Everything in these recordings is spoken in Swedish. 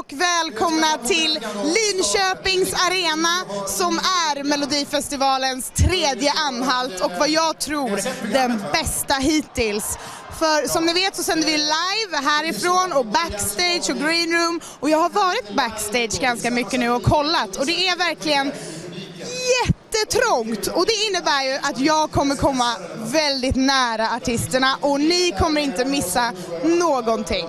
och välkomna till Linköpings arena som är Melodifestivalens tredje anhalt och vad jag tror den bästa hittills. För som ni vet så sänder vi live härifrån och backstage och greenroom och jag har varit backstage ganska mycket nu och kollat och det är verkligen jättetrångt och det innebär ju att jag kommer komma väldigt nära artisterna och ni kommer inte missa någonting.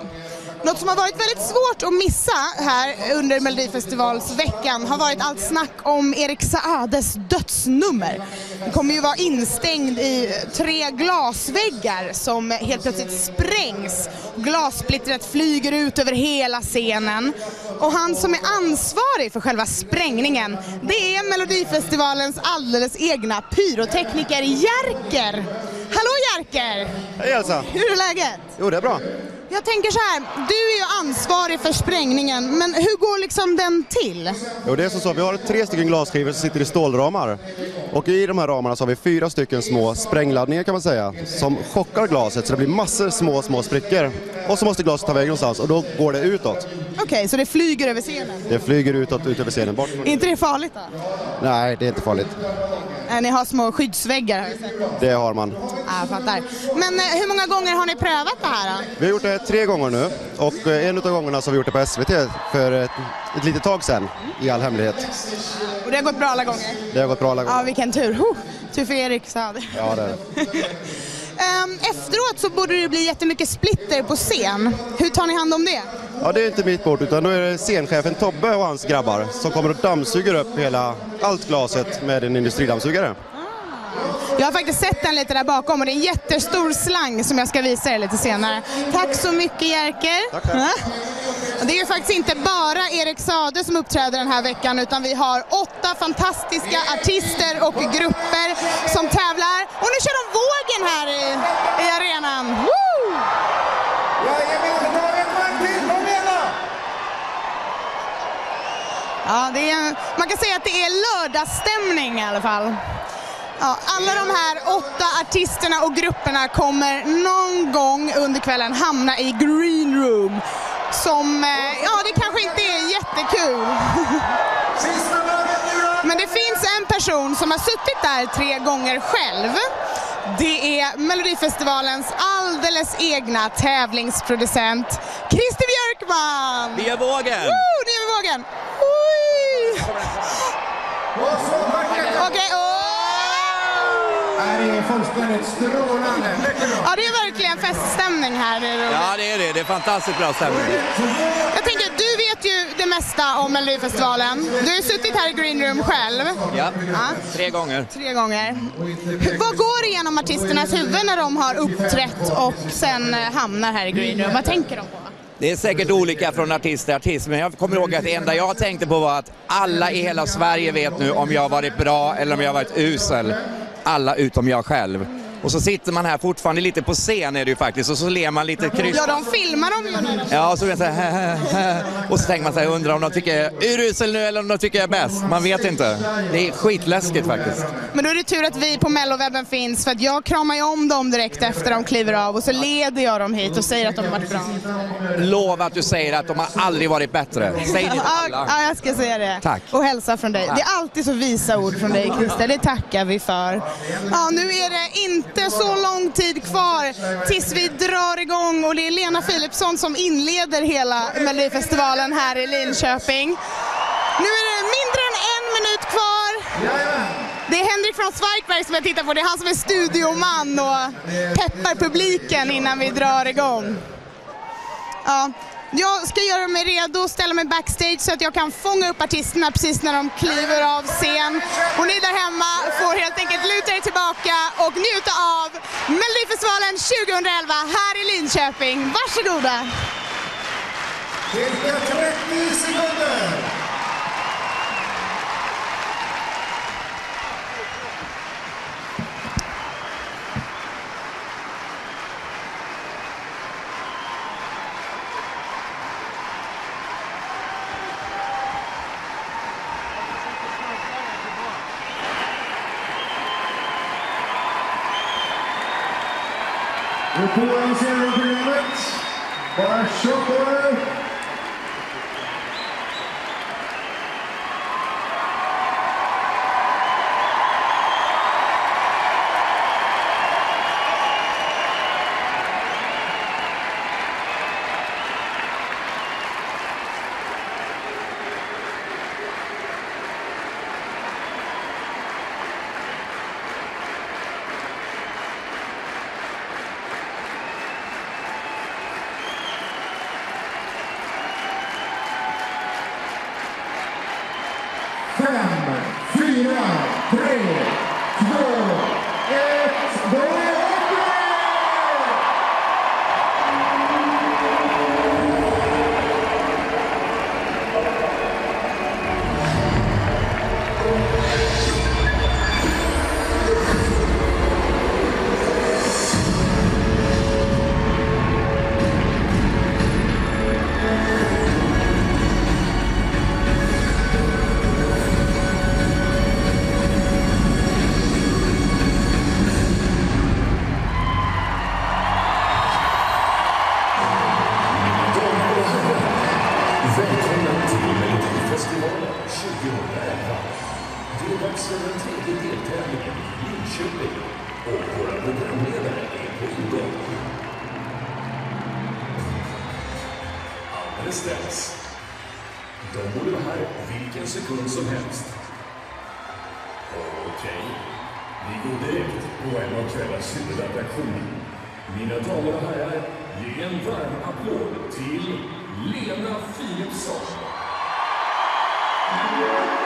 Något som har varit väldigt svårt att missa här under Melodifestivalsveckan har varit allt snack om Erik Saades dödsnummer. Han kommer ju vara instängd i tre glasväggar som helt plötsligt sprängs. Glassplittret flyger ut över hela scenen. Och han som är ansvarig för själva sprängningen, det är Melodifestivalens alldeles egna pyrotekniker Jerker. Hallå Jerker! Hej Elsa! Hur är läget? Jo, det är bra. Jag tänker så här, du är ju ansvarig för sprängningen, men hur går liksom den till? Jo, det är som så, vi har tre stycken glasskivor som sitter i stålramar. Och i de här ramarna så har vi fyra stycken små sprängladdningar kan man säga, som chockar glaset så det blir massor små, små sprickor. Och så måste glaset ta vägen någonstans och då går det utåt. Okej, så det flyger över scenen? Det flyger utåt, ut över scenen, bort. Är inte det farligt då? Nej, det är inte farligt. Eh, Ni har små skyddsväggar har jag sett. Det har man. Ja, jag fattar. Men eh, hur många gånger har ni prövat det här då? Vi har gjort det tre gånger nu och eh, en av gångerna så har vi gjort det på SVT för ett, ett litet tag sedan i all hemlighet. Och det har gått bra alla gånger? Det har gått bra alla Ja, gånger. vilken tur. Huh, tur för Erik sa det. Ja, det är det. Ehm, Efteråt så borde det bli jättemycket splitter på scen. Hur tar ni hand om det? Ja, det är inte mitt bord utan då är det scenchefen Tobbe och hans grabbar som kommer och dammsuger upp hela, allt glaset med en industridammsugare. Jag har faktiskt sett den lite där bakom och det är en jättestor slang som jag ska visa er lite senare. Tack så mycket Jerker. Tack, Det är ju faktiskt inte bara Erik Sade som uppträder den här veckan utan vi har åtta fantastiska artister och grupper som tävlar. Och nu kör de vågen här i, i arenan. Woo! Ja, det är, man kan säga att det är lördagsstämning i alla fall. Ja, alla de här åtta artisterna och grupperna kommer någon gång under kvällen hamna i green room. Som, eh, ja det kanske inte är jättekul. Men det finns en person som har suttit där tre gånger själv. Det är Melodifestivalens alldeles egna tävlingsproducent Christer Björkman! Är vågen! Woo, vi vågen! Oj! Okej, åh! Det är fullständigt strålande. Ja, det är verkligen feststämning här. Det är roligt. Ja, det är det. Det är fantastiskt bra stämning. Jag tänker, du vet ju det mesta om Melodifestivalen. Du har ju suttit här i green room själv. Ja, Ja. tre gånger. Tre gånger. Vad går igenom artisternas huvuden när de har uppträtt och sen eh, hamnar här i green room? Vad tänker de på? Det är säkert olika från artist till artist, men jag kommer ihåg att det enda jag tänkte på var att alla i hela Sverige vet nu om jag har varit bra eller om jag har varit usel. Alla utom jag själv. Och så sitter man här fortfarande lite på scen är det ju faktiskt och så ler man lite kryss. Ja, de filmar dem ju. Ja, så, så här, och så tänker man så här, undrar om de tycker jag är urusel nu eller om de tycker jag är bäst. Man vet inte. Det är skitläskigt faktiskt. Men då är det tur att vi på Mellowebben finns för att jag kramar ju om dem direkt efter de kliver av och så leder jag dem hit och säger att de har varit bra. Lova att du säger att de har aldrig varit bättre. Säg det till Ja, alla. ja, jag ska säga det. Tack. Och hälsa från dig. Tack. Det är alltid så visa ord från dig Christer, det tackar vi för. Ja, nu är det inte inte så lång tid kvar tills vi drar igång och det är Lena Philipsson som inleder hela Melodifestivalen här i Linköping. Nu är det mindre än en minut kvar. Det är Henrik från Zweigbergk som jag tittar på, det är han som är studioman och peppar publiken innan vi drar igång. Ja, jag ska göra mig redo, ställa mig backstage så att jag kan fånga upp artisterna precis när de kliver av scen. Och ni där hemma får helt enkelt luta er tillbaka och njuta av Melodifestivalen 2011 här i Linköping. Varsågoda! Cirka 30 sekunder. Nu på en serieprogrammet. Bara Linköping och våra programledare är på ingång. Alldeles strax. De borde vara här vilken sekund som helst. Okej, vi går direkt på en av kvällens huvudattraktioner. Mina damer och herrar, ge en varm applåd till Lena Philipsson. Jag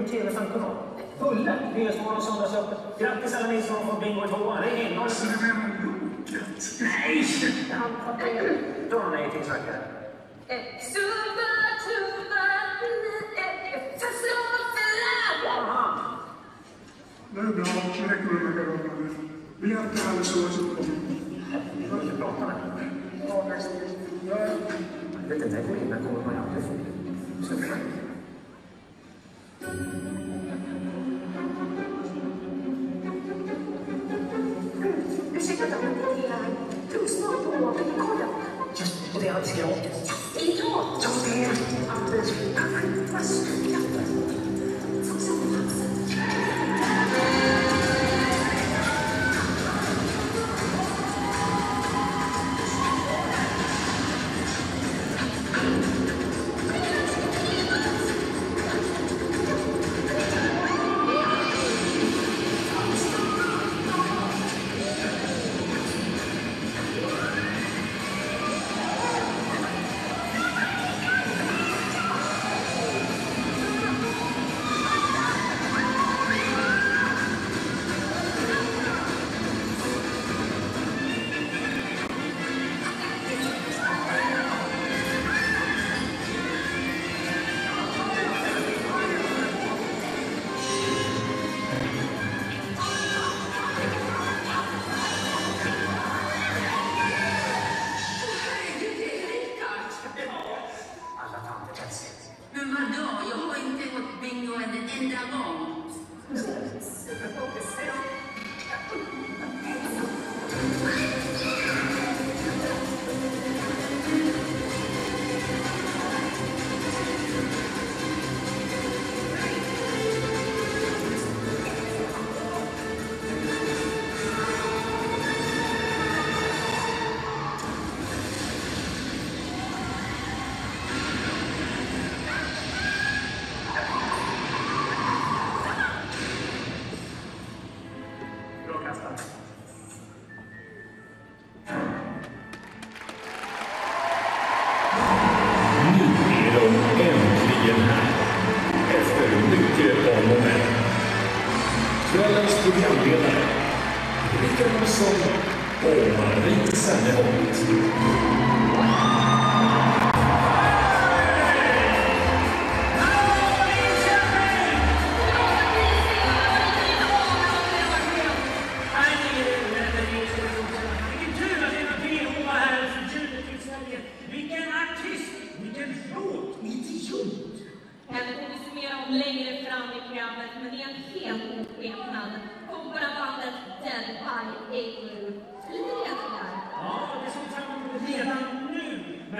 gjort TV-15 Fulla! Nyhetsmorgon och Söndagsöppet. Grattis alla ni som har fått bingo i tvåan. Det är enormt. Nej! Då har ni ingenting sagt här. Aha. Det är bra, det räcker med garderoben. Vi har inte alldeles oavsett Vi får inte prata med Jag vet inte, när jag går in där kommer man aldrig få. Så försök.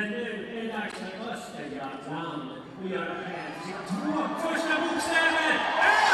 men nu är det dags för Östergötland att göra skäl för två första bokstäver!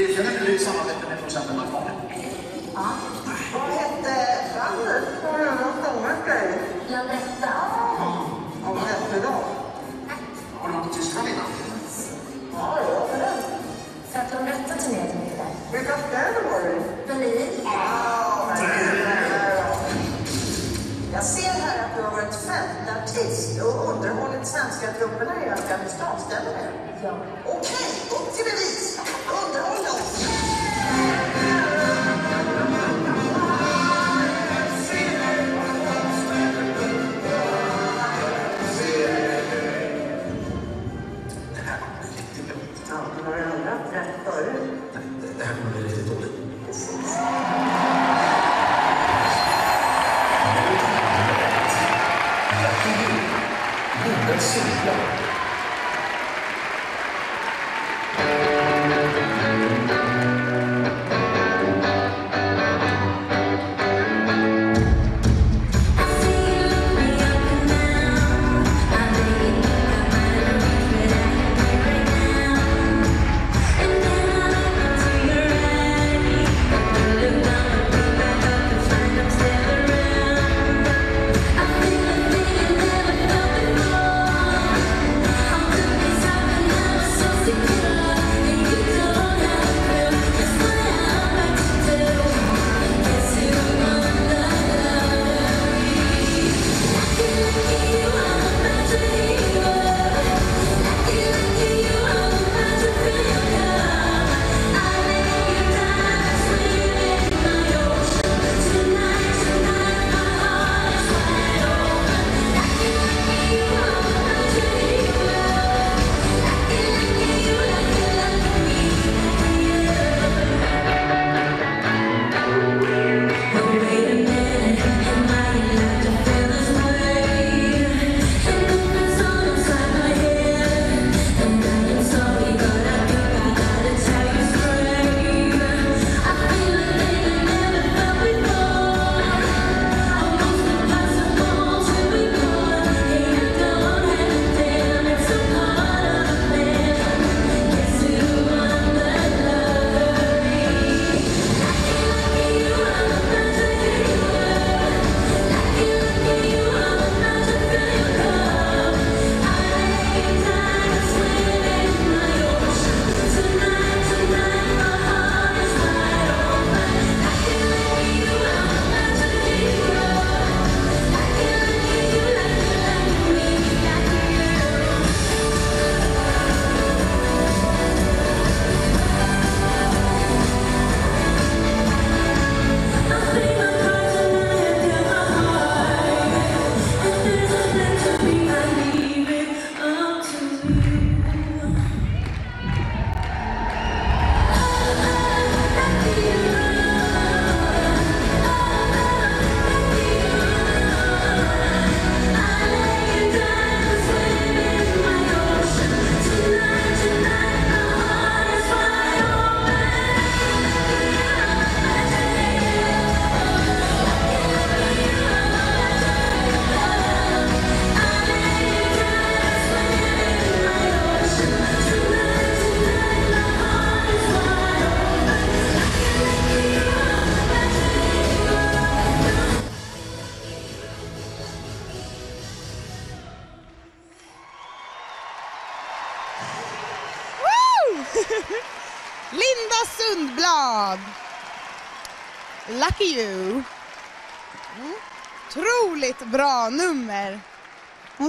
Det är inte du samarbeta med till exempel Macron? Ja. Vad hette Sanders? Kommer du ihåg något om dig? Ja. Vad hette de? Har du varit i Tyskland innan? Ja, varför det? För att Landetta turnerade med där. Vilka städer var det Berlin. Ja, Wow, jag ser här att du har varit fältartist och underhållit svenska trupperna i Afghanistan, stämmer det? Ja. Okej! Okay.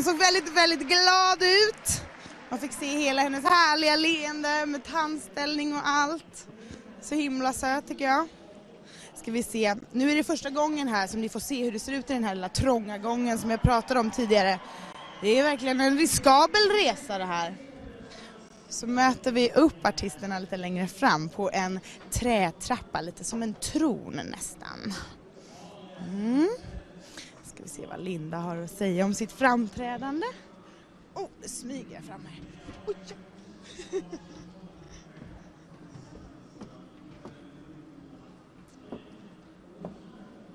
Hon såg väldigt, väldigt glad ut. Man fick se hela hennes härliga leende med tandställning och allt. Så himla söt tycker jag. Ska vi se. Nu är det första gången här som ni får se hur det ser ut i den här lilla trånga gången som jag pratade om tidigare. Det är verkligen en riskabel resa det här. Så möter vi upp artisterna lite längre fram på en trätrappa, lite som en tron nästan. Mm. Ska vi se vad Linda har att säga om sitt framträdande. Oh, det smyger jag fram här. Oj.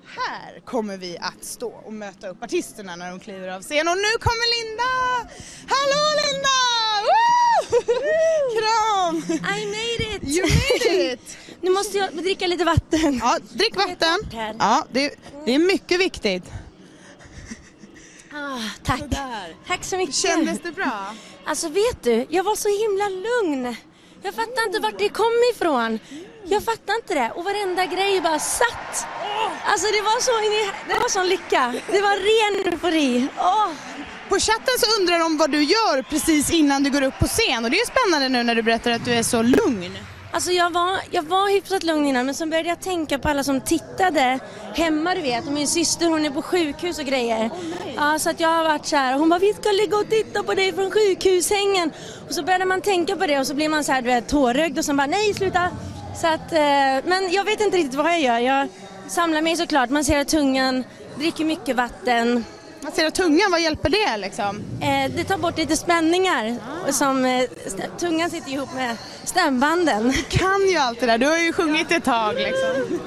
Här kommer vi att stå och möta upp artisterna när de kliver av scen. Och nu kommer Linda! Hallå Linda! Kram! I made it! You made it! Nu måste jag dricka lite vatten. Ja, drick vatten. Ja, det, det är mycket viktigt. Ah, tack. Tack så mycket. Kändes det bra? Alltså vet du, jag var så himla lugn. Jag fattar inte vart det kom ifrån. Jag fattar inte det och varenda grej bara satt. Alltså det var så, det var sån lycka. Det var ren eufori. Åh. På chatten så undrar de vad du gör precis innan du går upp på scen och det är spännande nu när du berättar att du är så lugn. Alltså jag var, jag var hyfsat lugn innan men så började jag tänka på alla som tittade hemma du vet och min syster hon är på sjukhus och grejer. ja, så att jag har varit så här hon bara vi ska ligga och titta på dig från sjukhussängen. Och så började man tänka på det och så blir man så här du vet tårögd och så bara nej sluta. Så att, eh, men jag vet inte riktigt vad jag gör. Jag samlar mig såklart, masserar tungan, dricker mycket vatten. Massera tungan, vad hjälper det liksom? Eh, det tar bort lite spänningar. Som, eh, tungan sitter ihop med stämbanden. Du kan ju allt det där, du har ju sjungit ett tag liksom.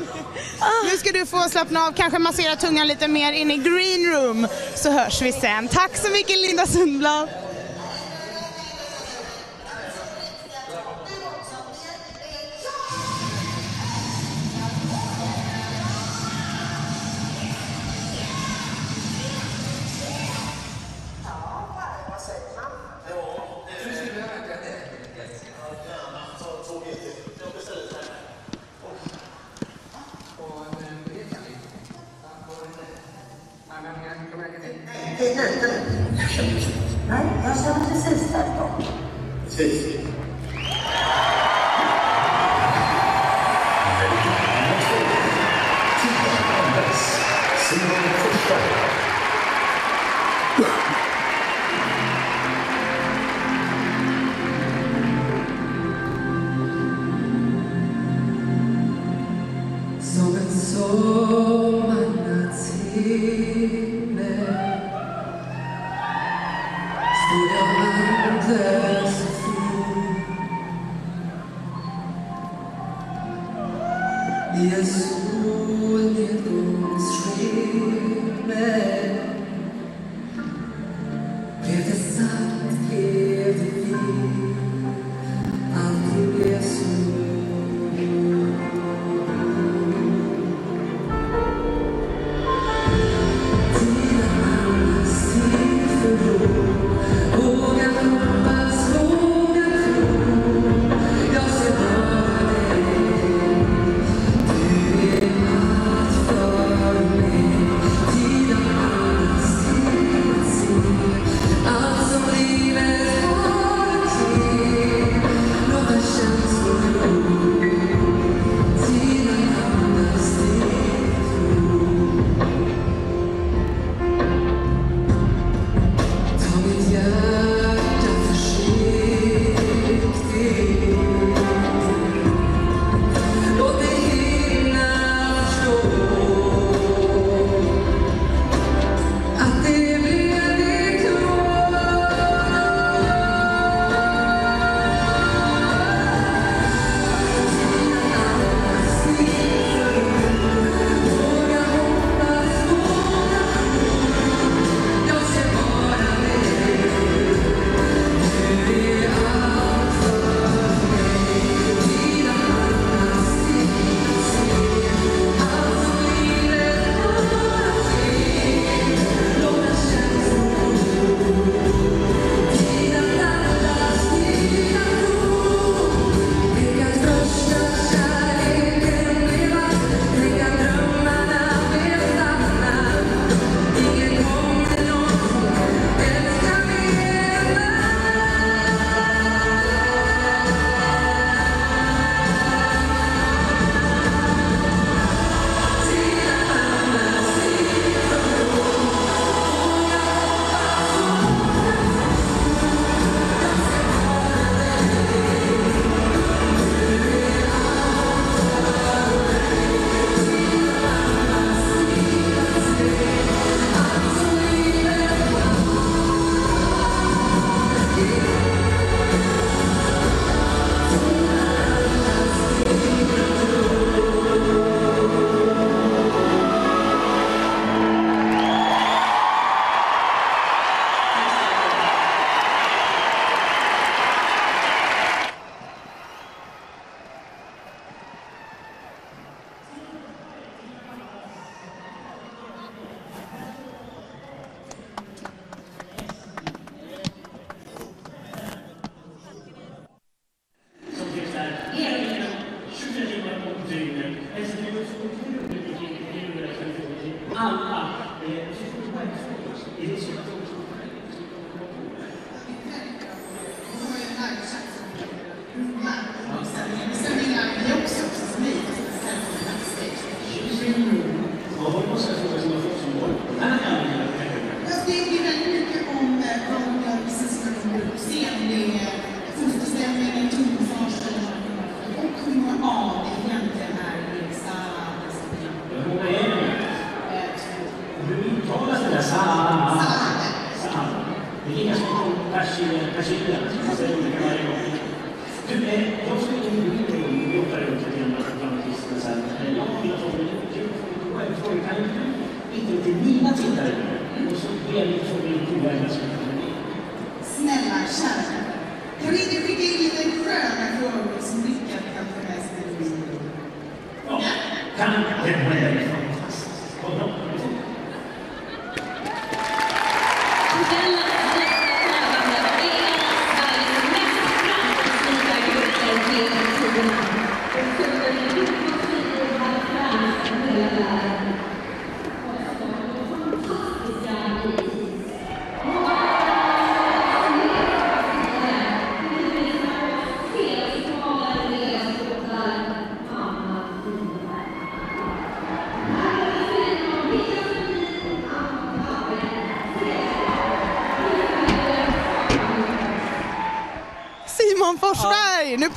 Nu ska du få slappna av, kanske massera tungan lite mer in i green room så hörs vi sen. Tack så mycket Linda Sundblad.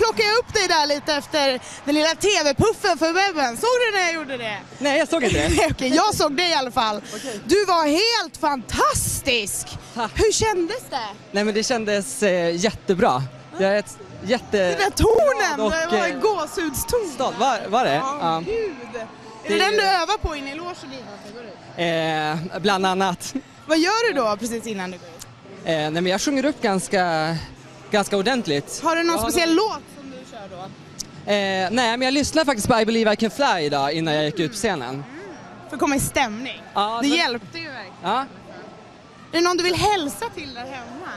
Plockar jag upp dig där lite efter den lilla TV-puffen för webben. Såg du när jag gjorde det? Nej, jag såg inte det. Okej, jag såg det i alla fall. Du var helt fantastisk! Hur kändes det? Nej men det kändes eh, jättebra. Jag är ett jätte... Den där tonen, och, det var eh, en gåshudston. Stolt, var, var det? Ja, gud. Är det Det- den du övar på inne i logen innan du går ut? Eh, bland annat. Vad gör du då precis innan du går ut? Eh, nej men jag sjunger upp ganska, ganska ordentligt. Har du någon Jag har speciell låt kör då? Eh, nej men jag lyssnade faktiskt på I believe I can fly idag innan jag gick ut på scenen. För att komma i stämning. Ja, det så- hjälpte ju verkligen. Ja. Är det någon du vill hälsa till där hemma?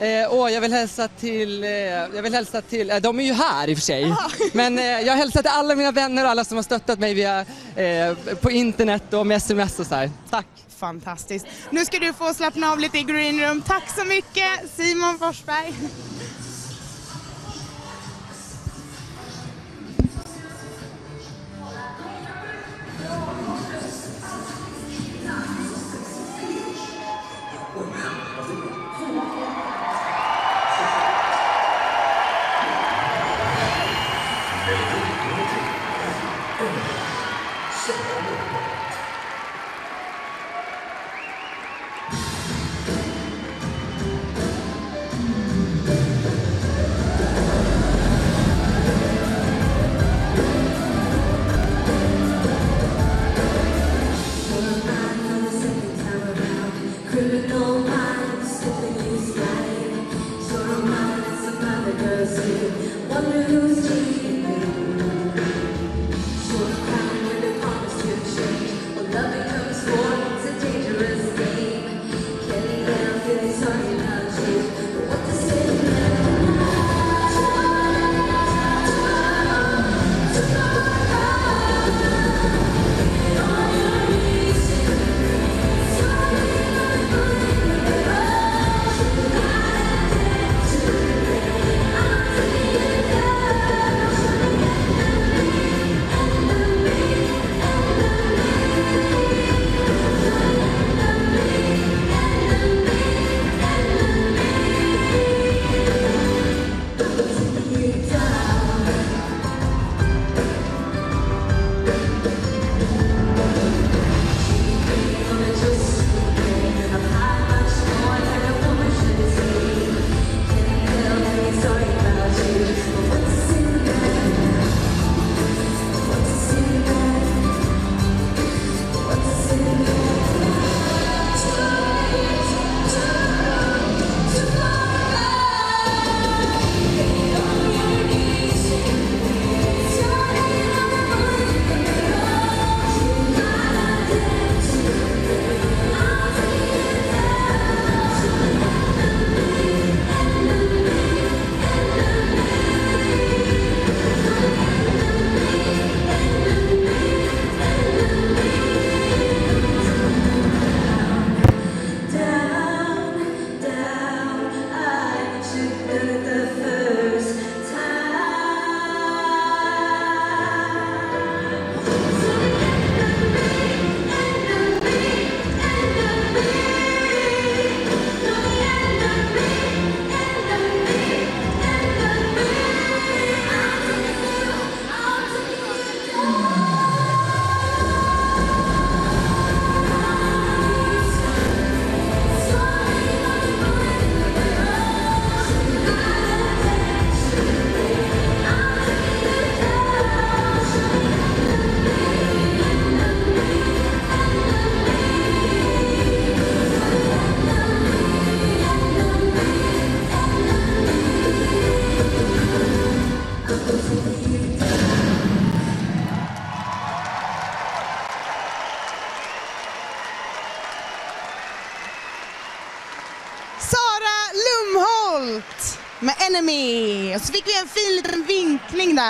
Eh, åh, jag vill hälsa till, eh, jag vill hälsa till, eh, de är ju här i och för sig. Men eh, jag hälsar till alla mina vänner och alla som har stöttat mig via, eh, på internet och med sms och så här. Tack. Fantastiskt. Nu ska du få slappna av lite i green room. Tack så mycket Simon Forsberg.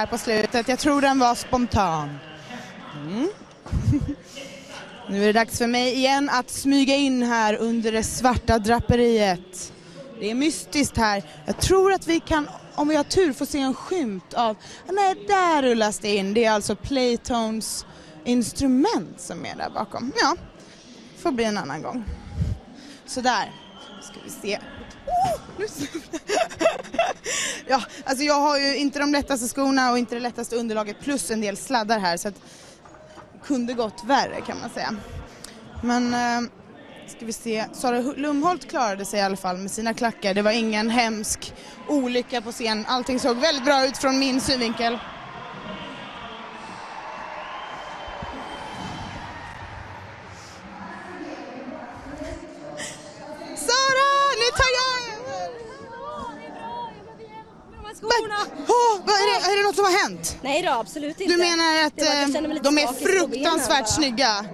Här på slutet. Jag tror den var spontan. Mm. Nu är det dags för mig igen att smyga in här under det svarta draperiet. Det är mystiskt här. Jag tror att vi kan, om vi har tur, få se en skymt av... Nej, där rullas det in. Det är alltså Playtones instrument som är där bakom. Ja, får bli en annan gång. Sådär, ska vi se. Nu ja, alltså jag har ju inte de lättaste skorna och inte det lättaste underlaget plus en del sladdar här så att det kunde gått värre kan man säga. Men eh, ska vi se, Sara Lumholt klarade sig i alla fall med sina klackar. Det var ingen hemsk olycka på scen. Allting såg väldigt bra ut från min synvinkel. Sara, nu tar jag över! Men, åh, vad är, det, är det något som har hänt? Nej då, absolut inte. Du menar att eh, de är fruktansvärt snygga?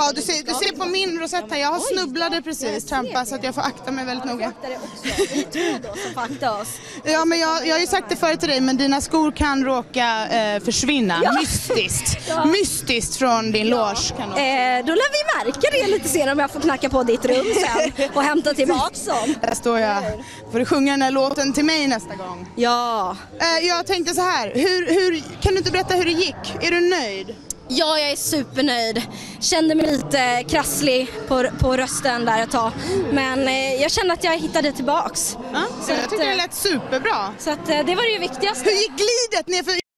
Ja, du ser, du ser på min rosett här, jag har snubblade precis, trampa så att jag får akta mig väldigt noga. Vi två då som får akta oss. Ja, men jag, jag har ju sagt det förut till dig, men dina skor kan råka eh, försvinna Ja. mystiskt. Ja. Mystiskt från din loge. Kan. Eh, då lär vi märka det lite senare om jag får knacka på ditt rum sen och hämta tillbaks dem. Där står jag. Får du sjunga den här låten till mig nästa gång? Ja. Eh, jag tänkte så här, hur, hur, kan du inte berätta hur det gick? Är du nöjd? Ja, jag är supernöjd. Kände mig lite krasslig på, på rösten där ett tag. Men eh, jag kände att jag hittade tillbaks. Ja, jag tycker det lät superbra. Så att, eh, det var det ju viktigaste. Hur gick glidet nerför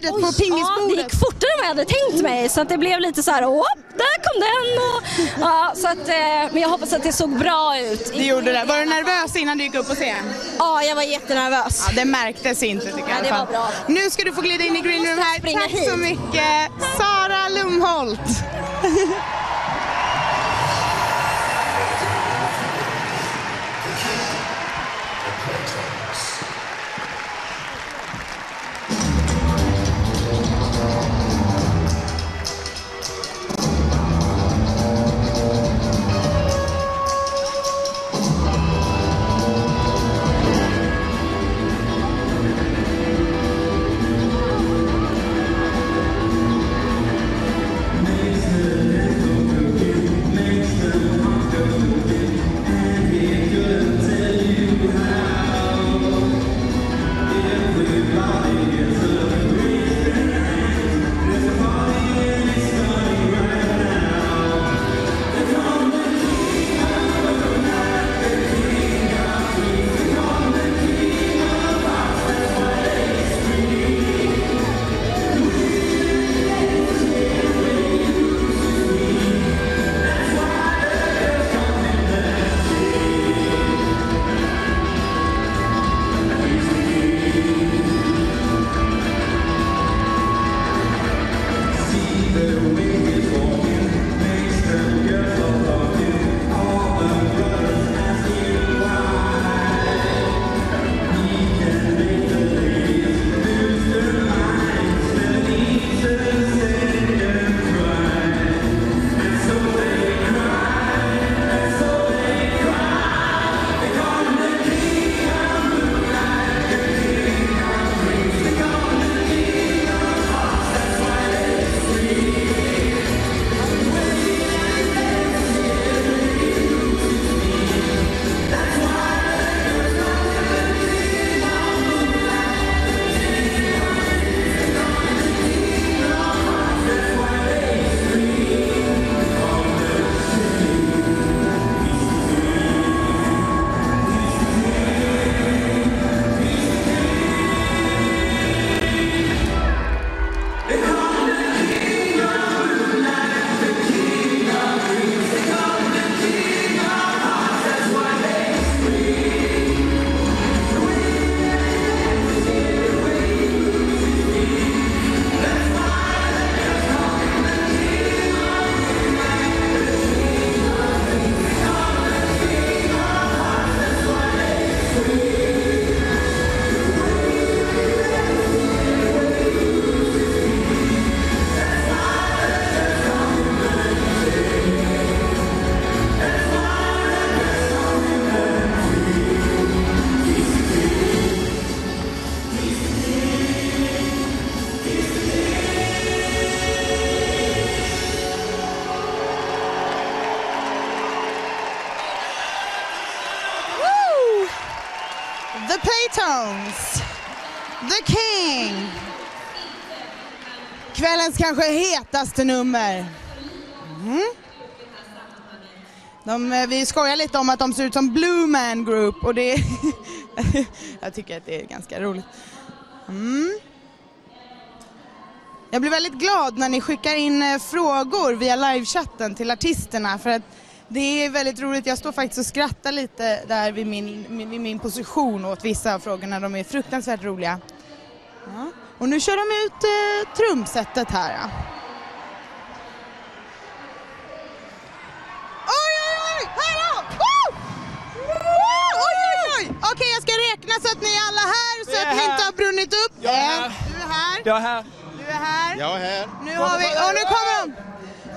glidet på Ja, det pingisbordet? gick fortare än vad jag hade tänkt mig så att det blev lite så här, åh, där kom den och, ja, så att, eh, men jag hoppas att det såg bra ut. Det gjorde det. Var du nervös innan du gick upp på scen? Ja, jag var jättenervös. Ja, det märktes inte tycker jag Ja, det var bra. Nu ska du få glida in i green room här. Tack hit. så mycket, Sara Lumholt. Kvällens kanske hetaste nummer. Mm. De, eh, vi skojar lite om att de ser ut som Blue Man Group och det jag tycker att det är ganska roligt. Mm. Jag blir väldigt glad när ni skickar in eh, frågor via livechatten till artisterna för att det är väldigt roligt. Jag står faktiskt och skrattar lite där vid min, vid min position åt vissa av frågorna. De är fruktansvärt roliga. Ja. Och nu kör de ut eh, trumsetet här. Ja. Oj, oj, oj! Här då! Woo! Woo! Oj, oj, oj! Okej, jag ska räkna så att ni är alla här så är att ni inte har brunnit upp. Jag är En, här. Du är här. Jag är här. Du är här. Jag är här. Nu har vi, och nu kommer de!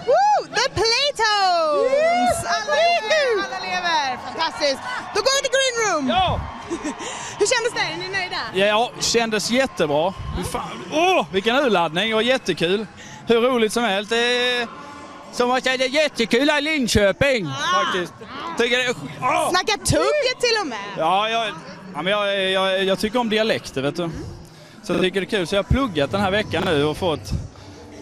Woo! The Playtones! Alla, lever, alla lever! Fantastiskt! Då går vi till green room! Ja! Hur kändes det? Är ni nöjda? Ja, kändes jättebra. Åh, vilken urladdning och jättekul. Hur roligt som helst. Det som att det är jättekul här i Linköping faktiskt. Tycker det. Åh! Snacka tugget till och med! Ja, jag, ja men jag, jag, jag tycker om dialekter vet du. Så jag tycker det är kul. Så jag har pluggat den här veckan nu och fått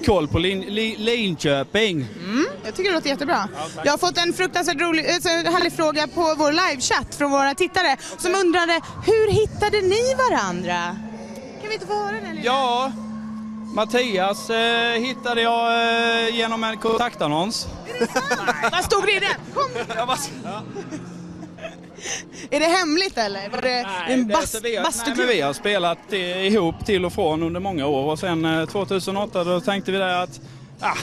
koll på Lin, Li, Linköping. Mm, jag tycker det låter jättebra. Jag har fått en fruktansvärt rolig, äh, härlig fråga på vår livechatt från våra tittare som undrade hur hittade ni varandra? Kan vi inte få höra den? lilla? Ja, Mattias eh, hittade jag eh, genom en kontaktannons. Vad stod det i den? Kom! Är det hemligt eller? Var det en det- bas, så vi, har, nej, men vi har spelat eh, ihop till och från under många år och sen eh, 2008 då tänkte vi där att ah,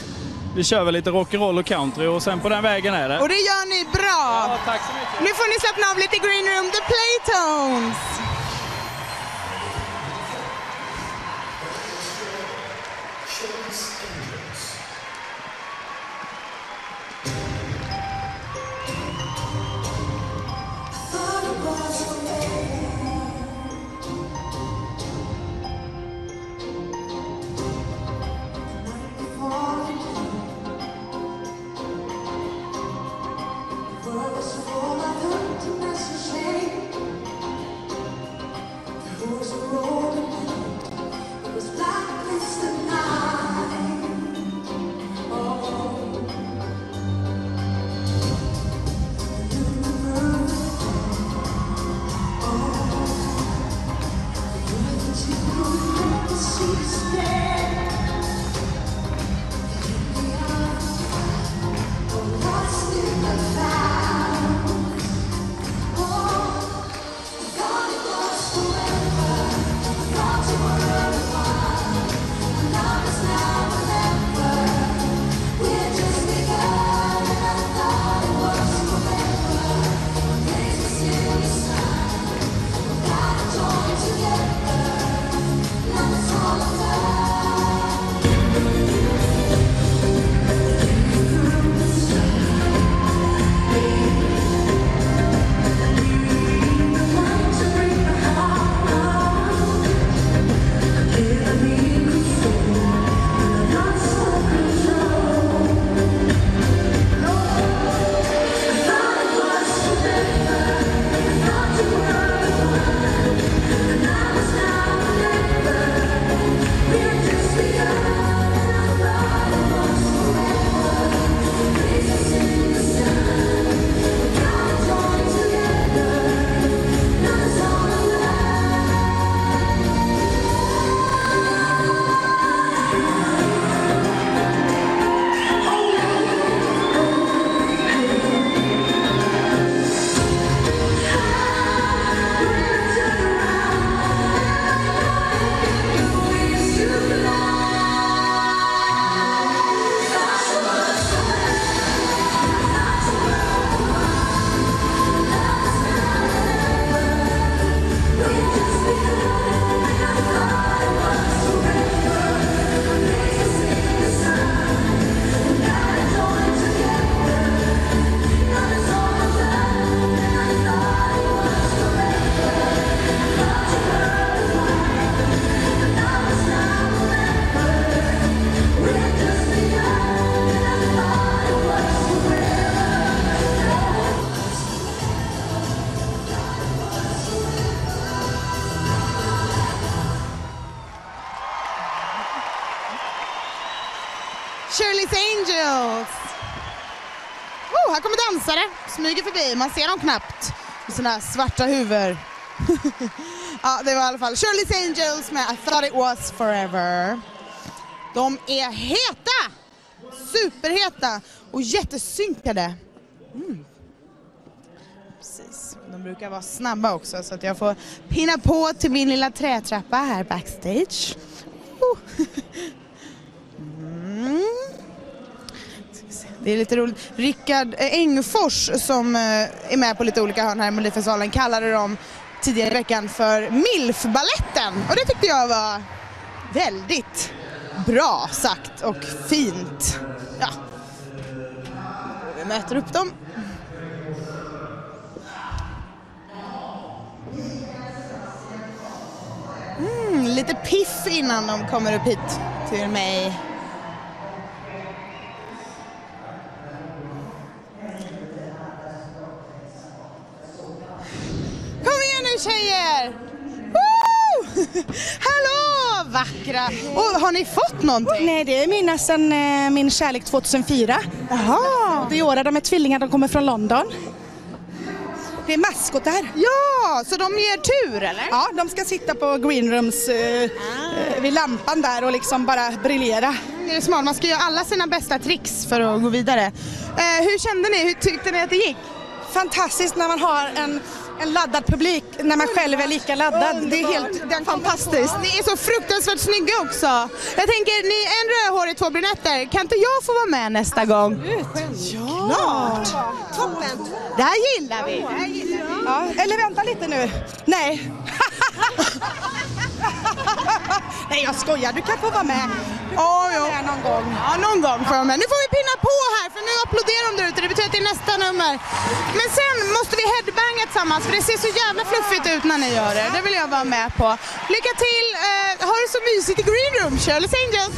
vi kör väl lite rock'n'roll och country och sen på den vägen är det. Och det gör ni bra! Ja, tack så mycket. Nu får ni slappna av lite green room, the Playtones! Senhor. Förbi, man ser dem knappt med sina svarta huvuden. ja, det var i alla fall Shirley's Angels med I thought it was forever. De är heta! Superheta och jättesynkade. Mm. Precis, de brukar vara snabba också så att jag får pinna på till min lilla trätrappa här backstage. Oh. Det är lite roligt. Rickard eh, Engfors som eh, är med på lite olika hörn här i Melodifestivalen kallade dem tidigare i veckan för MILF-balletten och det tyckte jag var väldigt bra sagt och fint. Ja. Vi möter upp dem. Mm, lite piff innan de kommer upp hit till mig. Nu tjejer! Woo! Hallå vackra! Och har ni fått någonting? Nej, det är mina sen eh, min kärlek 2004. Jaha! Det är de är tvillingar, de kommer från London. Det är maskotar. Ja, så de ger tur eller? Ja, de ska sitta på greenrooms eh, eh, vid lampan där och liksom bara briljera. Det är smart, man ska göra alla sina bästa tricks för att gå vidare. Eh, hur kände ni? Hur tyckte ni att det gick? Fantastiskt när man har en, en laddad publik, när man själv är lika laddad. Det är helt det är fantastiskt. Ni är så fruktansvärt snygga också. Jag tänker, ni är en rödhårig, två brunetter. Kan inte jag få vara med nästa gång? Klart! Toppen! Det här gillar vi. Ja, eller vänta lite nu. Nej. Nej, jag skojar. Du kan få vara med. Oh, jo. Med någon gång. Ja, någon gång får jag med. Nu får vi pinna på här för nu applåderar de där ute. Det betyder att det är nästa nummer. Men sen måste vi headbanga tillsammans för det ser så jävla fluffigt ut när ni gör det. Det vill jag vara med på. Lycka till! Eh, ha det så mysigt i Green Room. Shirley's Angels!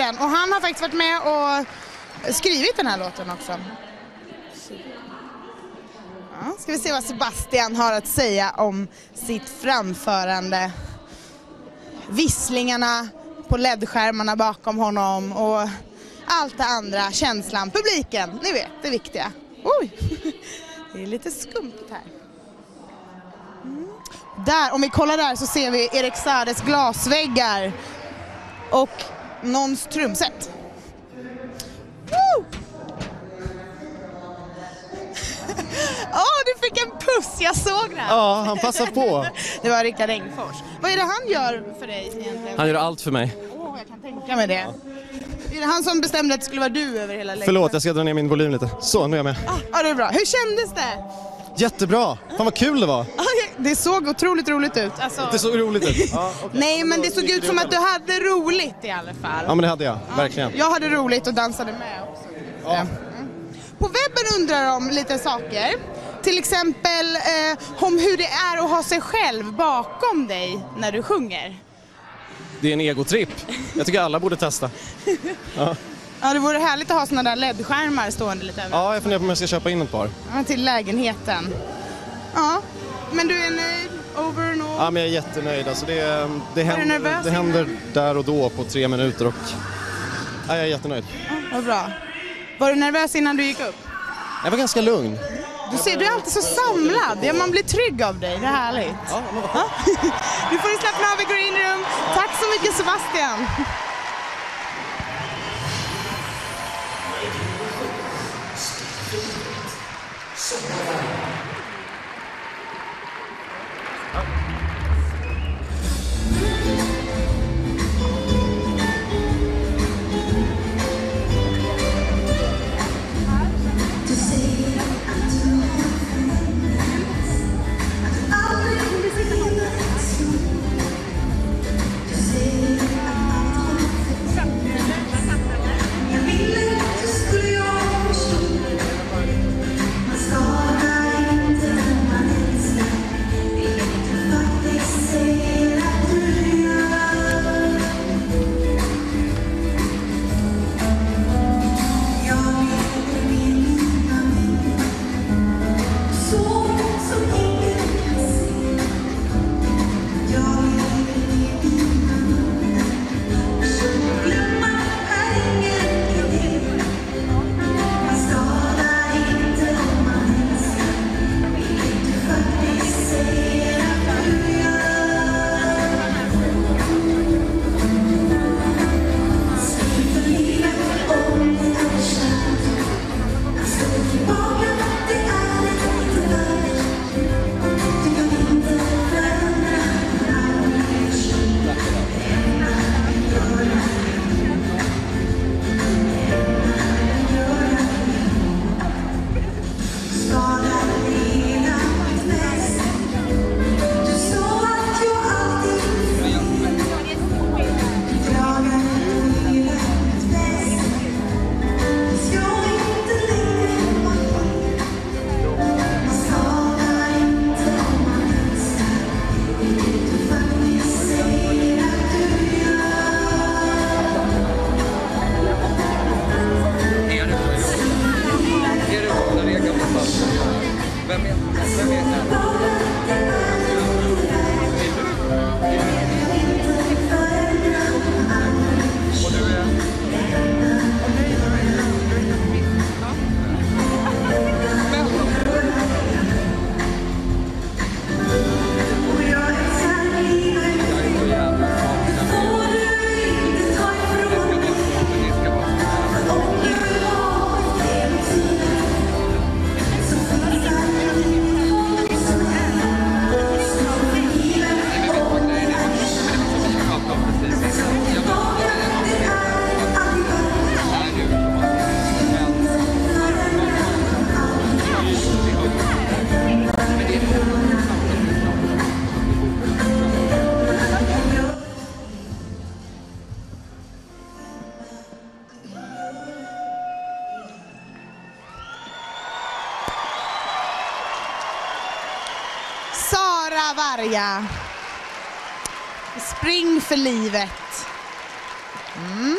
Den och han har faktiskt varit med och skrivit den här låten också. Ja, ska vi se vad Sebastian har att säga om sitt framförande. Visslingarna på ledskärmarna bakom honom och allt det andra, känslan, publiken, ni vet det viktiga. Oj, det är lite skumt här. Mm. Där, om vi kollar där så ser vi Erik Sades glasväggar och någons trumset. Woo! Åh, du fick en puss, jag såg det. Ja, han passar på. Det var Rickard Engfors. Vad är det han gör för dig egentligen? Han gör allt för mig. Åh, jag kan tänka mig det. Är det han som bestämde att det skulle vara du över hela längden? Förlåt, jag ska dra ner min volym lite. Så, nu är jag med. Ja, det är bra. Hur kändes det? Jättebra! Fan vad kul det var. Ja, Det såg otroligt roligt ut. Alltså... Det såg roligt ut. Ja, Nej, men det såg ut som att du hade roligt i alla fall. ja men det hade jag, verkligen. Jag hade roligt och dansade med också. Mm. På webben undrar de lite saker. Till exempel eh, om hur det är att ha sig själv bakom dig när du sjunger. Det är en egotripp. Jag tycker alla borde testa. Ja, Ja, det vore härligt att ha såna där LED-skärmar stående lite över ja jag funderar på om jag ska köpa in ett par. ja, till lägenheten. Ja, men du är nöjd? Over and all? Ja, men jag är jättenöjd. Alltså det, det, händer, det händer där och då på tre minuter och ja, jag är jättenöjd. Vad bra. Var du nervös innan du gick upp? Jag var ganska lugn. Du ser, du är alltid så samlad. Ja, man blir trygg av dig. Det är härligt. Ja, Nu får du slappna av i green room. Tack så mycket Sebastian. Sara för livet. Mm.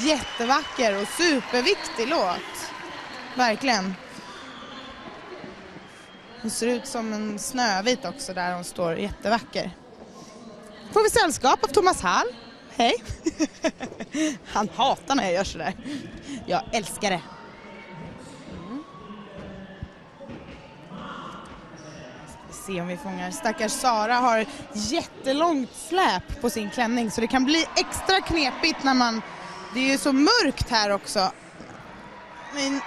Jättevacker och superviktig låt. Verkligen. Hon ser ut som en Snövit också där hon står, jättevacker. Får vi sällskap av Thomas Hall. Hej! Han hatar när jag gör sådär. Jag älskar det. Se om vi fångar. Stackars Sara har jättelångt släp på sin klänning så det kan bli extra knepigt när man... Det är ju så mörkt här också. Men...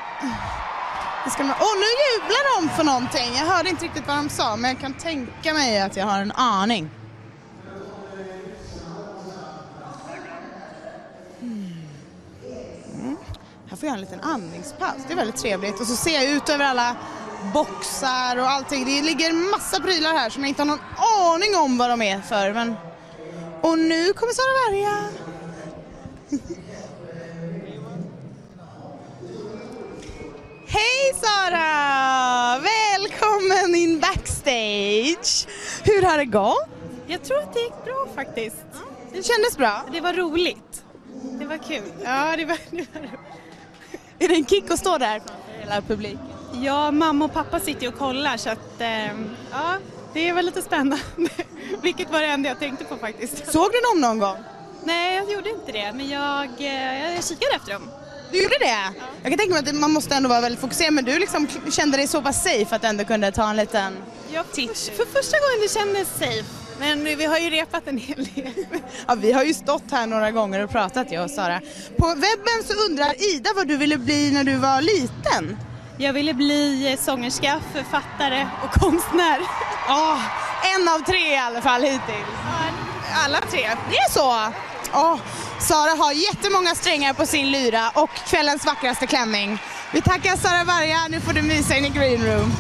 Åh, ska man... Åh, nu jublar de för någonting. Jag hörde inte riktigt vad de sa men jag kan tänka mig att jag har en aning. Mm. mm. Här får jag en liten andningspaus. Det är väldigt trevligt. Och så ser jag ut över alla boxar och allting. Det ligger massa prylar här som jag inte har någon aning om vad de är för. Men... Och nu kommer Sara Varga. Hej Sara! Välkommen in backstage. Hur har det gått? Jag tror att det gick bra faktiskt. Det kändes bra? Det var roligt. Det var kul. Ja, det var, det var roligt. Är det en kick att stå där framför hela publiken? Ja, mamma och pappa sitter och kollar så att eh, ja, det var lite spännande. Vilket var det enda jag tänkte på faktiskt. Såg du dem någon gång? Nej, jag gjorde inte det, men jag, eh, jag kikade efter dem. Du gjorde det? Jag kan tänka mig att man måste ändå vara väldigt fokuserad men du liksom kände dig så pass safe att du ändå kunde ta en liten Ja, för, för första gången det kändes safe. Men vi har ju repat en hel del. Ja, vi har ju stått här några gånger och pratat jag och Sara. På webben så undrar Ida vad du ville bli när du var liten. Jag ville bli sångerska, författare och konstnär. Ja, en av tre i alla fall hittills. Alla tre. Det är så? Åh, Sara har jättemånga strängar på sin lyra och kvällens vackraste klänning. Vi tackar Sara Varga, nu får du mysa in i green room.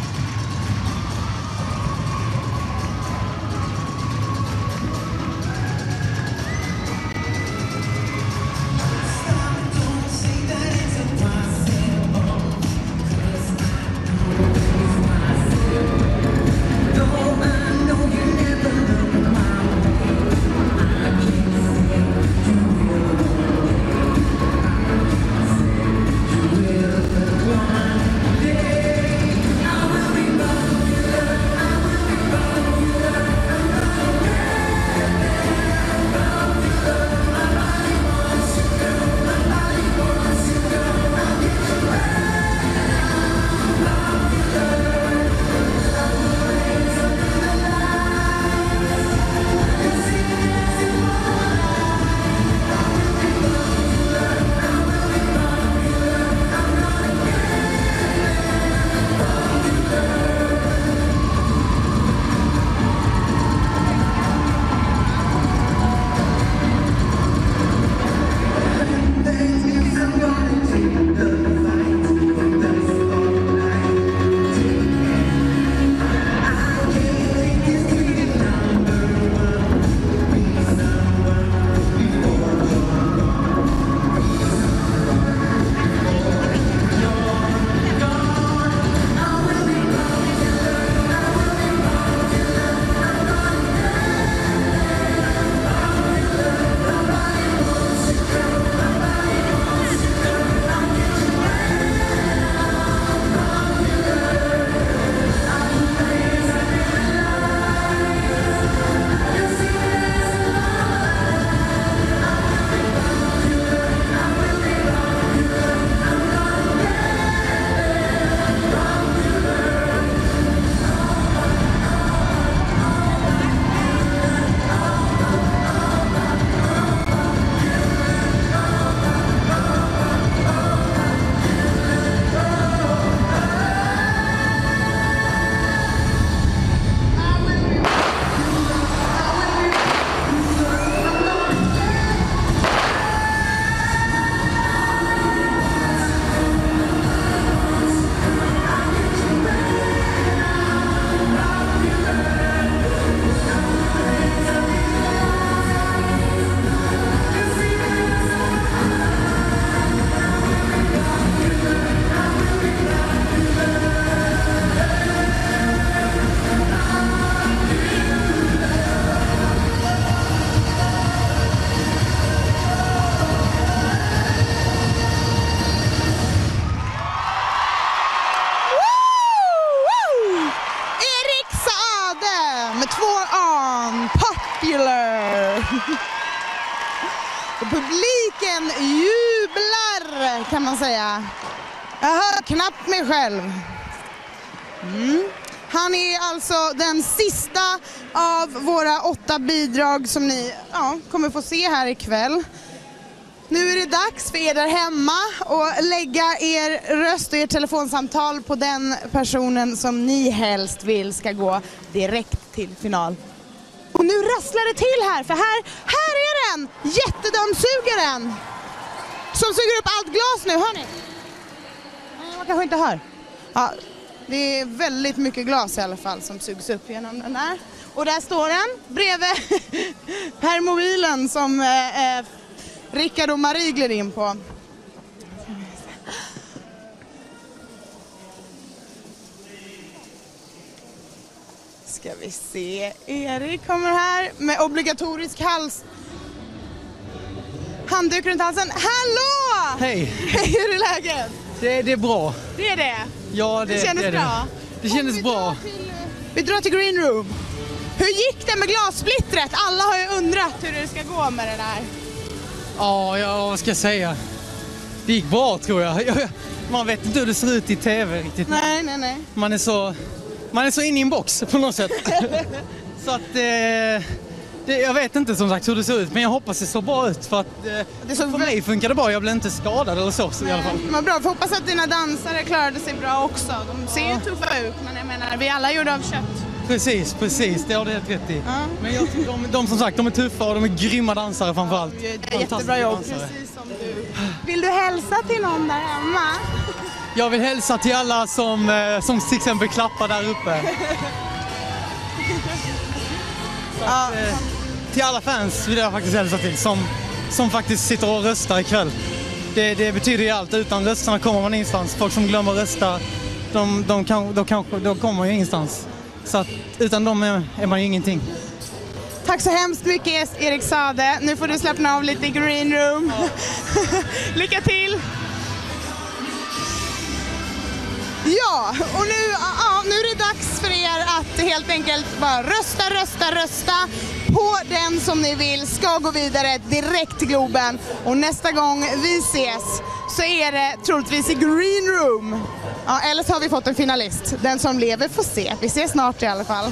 Själv. Mm. Han är alltså den sista av våra åtta bidrag som ni ja, kommer få se här ikväll. Nu är det dags för er där hemma att lägga er röst och er telefonsamtal på den personen som ni helst vill ska gå direkt till final. Och nu rasslar det till här, för här, här är den! Jättedammsugaren! Som suger upp allt glas nu, hör ni? Man kanske inte hör. Ja, det är väldigt mycket glas i alla fall som sugs upp genom den där. Och där står den bredvid permobilen som eh, eh, Rickard och Marie gled in på. Ska vi se. Erik kommer här med obligatorisk hals... Handduk runt halsen. Hallå! Hej! Hej, hur är läget? Det, det är bra. Det är det? Ja, det, Det kändes är bra? Det kändes bra. Vi drar till green room. Hur gick det med glassplittret? Alla har ju undrat hur det ska gå med det där. Ja, ja, vad ska jag säga? Det gick bra tror jag. Jag- Man vet inte hur det ser ut i tv riktigt. Nej, nej, nej. Man är så, man är så inne i en box på något sätt. så att eh, det, jag vet inte som sagt hur det ser ut men jag hoppas det ser bra ut för att eh, för mig funkar det bra. Jag blev inte skadad eller så, så i alla fall. Vad bra, får hoppas att dina dansare klarade sig bra också. De ser ju tuffa ut, men jag menar, vi alla är gjorda av kött. Precis, precis. Det har du helt rätt i. Men jag tror de, de som sagt, de är tuffa och de är grymma dansare framförallt. Jättebra jobb, precis som du. Vill du hälsa till någon där hemma? Jag vill hälsa till alla som, eh, som till exempel klappar där uppe. Så att, eh, till alla fans vill jag faktiskt hälsa till som, som faktiskt sitter och röstar ikväll. Det, det betyder ju allt. Utan rösterna kommer man ingenstans. Folk som glömmer rösta, de, de kan, då, kan, de kommer man ju ingenstans. Så att utan dem är, är man ju ingenting. Tack så hemskt mycket Erik Sade. Nu får du slappna av lite i green room. Lycka till! Ja, och nu, ja, nu är det dags för er att helt enkelt bara rösta, rösta, rösta på den som ni vill ska gå vidare direkt till Globen. Och nästa gång vi ses så är det troligtvis i green room. Ja, eller så har vi fått en finalist. Den som lever får se. Vi ses snart i alla fall.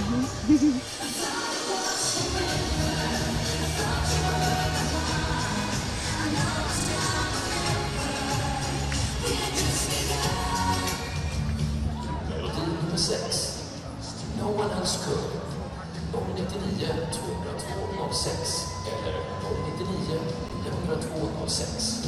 Melodi nummer 6. No one else could. 099 202 06 eller 099 902 06.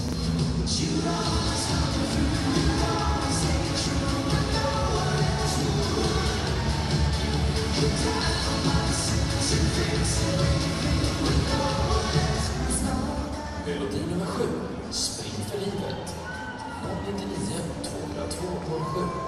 Melodi nummer 7. Spring för livet. 099 202 07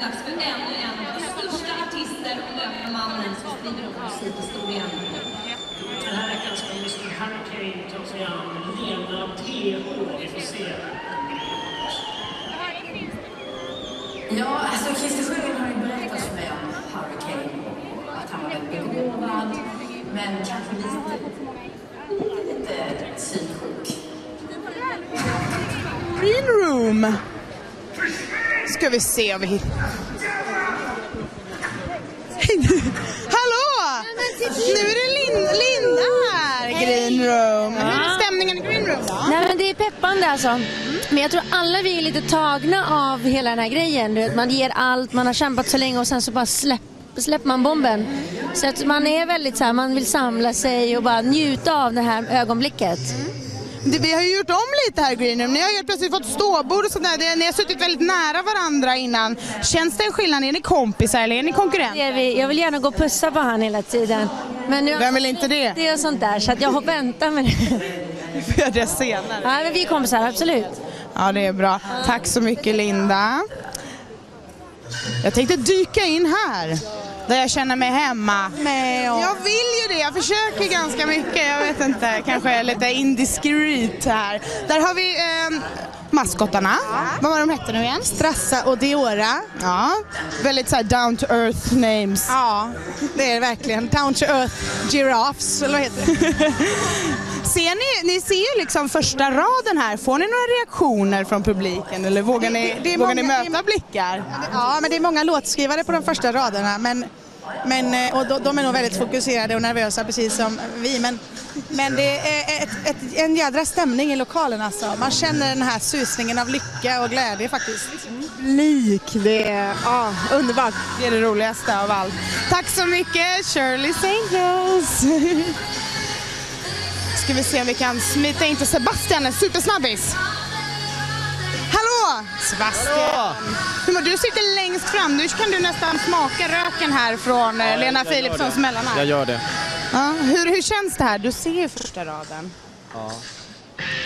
dags för ännu en av de största artister och mannen som skriver om musikhistorien. Den här veckan ska Mr Hurricane ta sig an Lena PH. Vi får se. Ja, alltså Christer Sjögren har ju berättat för mig om Hurricane. Att han var väldigt begåvad, men kanske lite, Ska vi se om vi hittar... Hallå! Nu är det Lin Linda här, Green Room. Hur är stämningen i Green Room då? Nej men det är peppande alltså. Men jag tror alla vi är lite tagna av hela den här grejen. Du vet, man ger allt, man har kämpat så länge och sen så bara släpp, släpper man bomben. Så att man är väldigt så här, man vill samla sig och bara njuta av det här ögonblicket. Det, vi har ju gjort om lite här i Green Room. Ni har helt plötsligt fått ståbord och. Det- Ni har suttit väldigt nära varandra innan. Känns det en skillnad? Är ni kompisar eller är ni konkurrenter? Jag vill gärna gå och pussa på han hela tiden. Men nu, Vem vill inte det? Det är sånt där så att jag väntar med det. Vi får göra det senare. Nej men vi är kompisar, absolut. Ja, det är bra. Tack så mycket Linda. Jag tänkte dyka in här, där jag känner mig hemma. Jag vill ju det, jag försöker ganska mycket. Jag vet inte, kanske lite indiskret här. Där har vi eh, maskottarna. Vad var de hette nu igen? Strassa och Diora. Ja, väldigt så här down to earth names. Ja, det är det verkligen. Down to earth giraffes, eller vad heter det? Ser ni, ni ser ju liksom första raden här. Får ni några reaktioner från publiken eller vågar ni, Det är vågar ni många- möta blickar? Ja, men det är många låtskrivare på de första raderna. Men, men, eh, och de, de är nog väldigt fokuserade och nervösa precis som vi. Men, men det är ett, ett, en jädra stämning i lokalen alltså. Man känner den här susningen av lycka och glädje faktiskt. Lik, det är ja, underbart. Det är det roligaste av allt. Tack så mycket Shirley Angels. Ska vi se om vi kan smita in till Sebastian, en supersnabbis. Hallå Sebastian! Mår du? Sitter längst fram. Nu kan du nästan smaka röken här från eh, Lena Philipssons mellanarm. Jag gör det. Ja, hur, hur känns det här? Du ser ju första raden. Ja.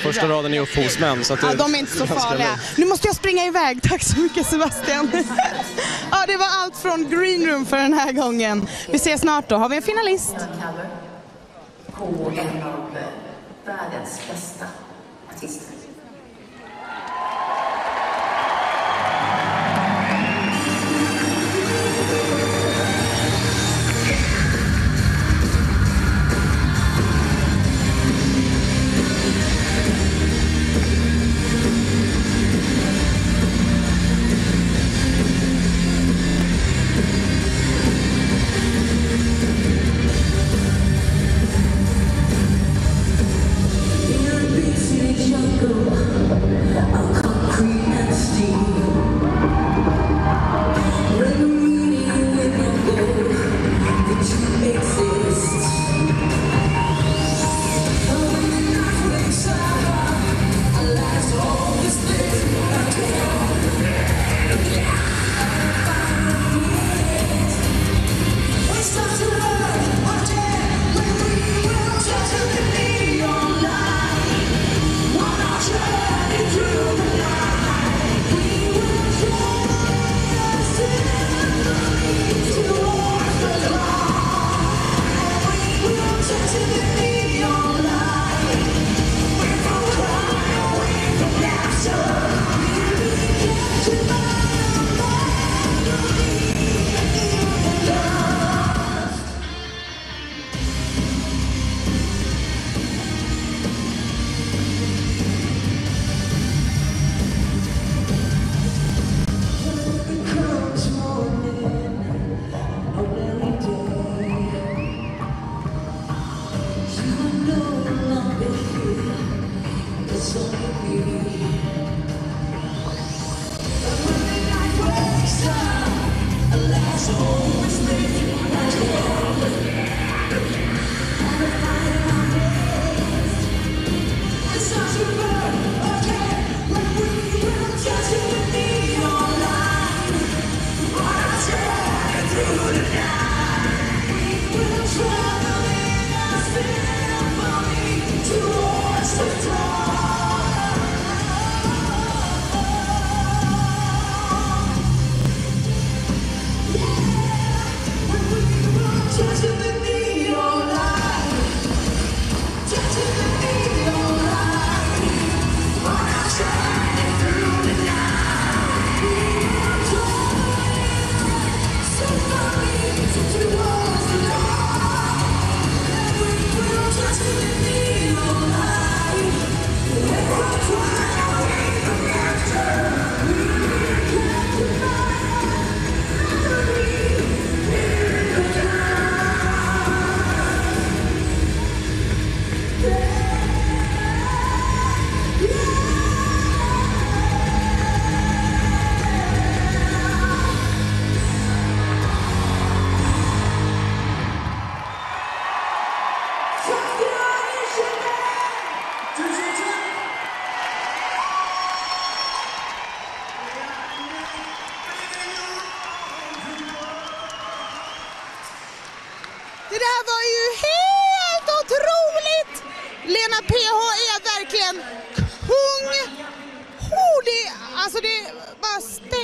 Första raden är upphovsmän. Så att det Ja, de är inte så farliga. Nu måste jag springa iväg. Tack så mycket Sebastian. ja, det var allt från Green Room för den här gången. Vi ses snart då. Har vi en finalist? På en av världens bästa artister.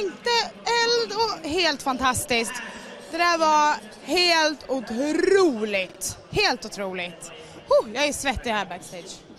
tänkte eld och helt fantastiskt. Det där var helt otroligt. Helt otroligt. Oh, jag är svettig här backstage.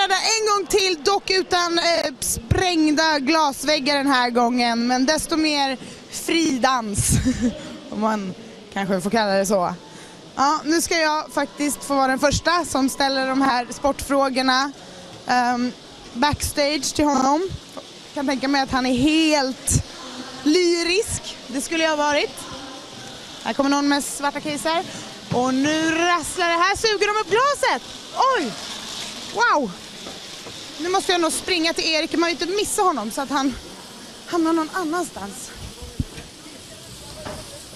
Uppträda en gång till, dock utan eh, sprängda glasväggar den här gången, men desto mer fridans, om man kanske får kalla det så. Ja, nu ska jag faktiskt få vara den första som ställer de här sportfrågorna um, backstage till honom. Jag kan tänka mig att han är helt lyrisk. Det skulle jag ha varit. Här kommer någon med svarta caser. Och nu rasslar det. Här suger de upp glaset. Oj! Wow! Nu måste jag nog springa till Erik. Man vill inte missa honom så att han hamnar någon annanstans.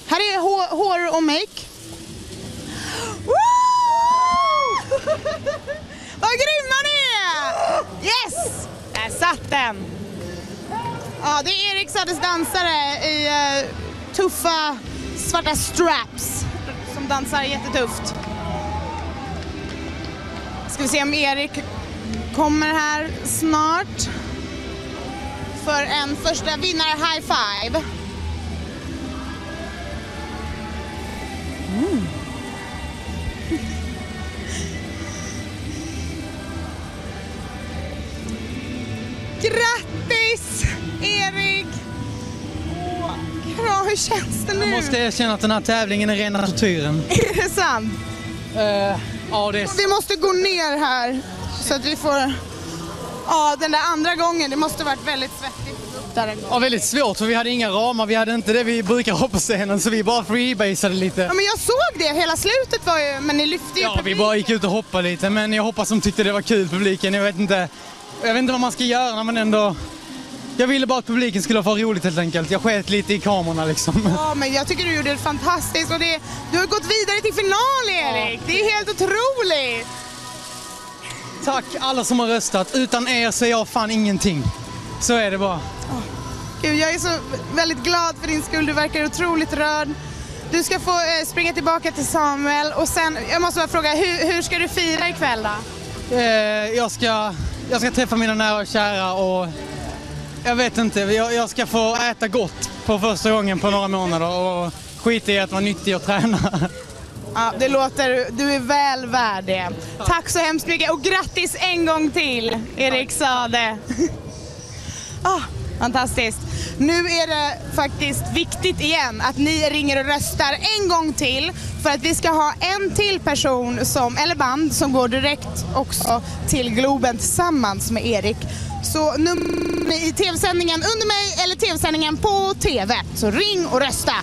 Här är hår, hår och make. Woo! Vad grymma ni är! Yes! Där satt den! Ja, det är Erik Saades dansare i uh, tuffa svarta straps som dansar jättetufft. Ska vi se om Erik kommer här snart för en första vinnare high five. Mm. Grattis Erik! Åh, hur känns det nu? Jag måste erkänna att den här tävlingen är rena tortyren. Är det sant? ja, det är... Vi måste gå ner här så att vi får... Ja, den där andra gången, det måste varit väldigt svettigt där. Ja, väldigt svårt för vi hade inga ramar, vi hade inte det vi brukar ha på scenen så vi bara freebasade lite. Ja, men jag såg det, hela slutet var ju, men ni lyfte ju Ja, vi bara gick ut och hoppade lite men jag hoppas de tyckte det var kul publiken. Jag vet inte, jag vet inte vad man ska göra men ändå. Jag ville bara att publiken skulle få roligt helt enkelt. Jag sket lite i kamerorna liksom. Ja, men jag tycker du gjorde det fantastiskt och det, du har gått vidare till final Erik. Det är helt otroligt. Tack alla som har röstat. Utan er så är jag fan ingenting. Så är det bara. Gud, jag är så väldigt glad för din skull, du verkar otroligt rörd. Du ska få eh, springa tillbaka till Samuel och sen, jag måste bara fråga, hur, hur ska du fira ikväll då? Eh, jag, ska, jag ska träffa mina nära och kära och jag vet inte, jag, jag ska få äta gott på första gången på några månader och skita i att vara nyttig och träna. Ja, det låter, du är väl värd det. Tack så hemskt mycket och grattis en gång till, Erik Sade. Ah, fantastiskt. Nu är det faktiskt viktigt igen att ni ringer och röstar en gång till för att vi ska ha en till person, som, eller band, som går direkt också till Globen tillsammans med Erik. Så nummer i tv-sändningen under mig eller tv-sändningen på tv. Så ring och rösta.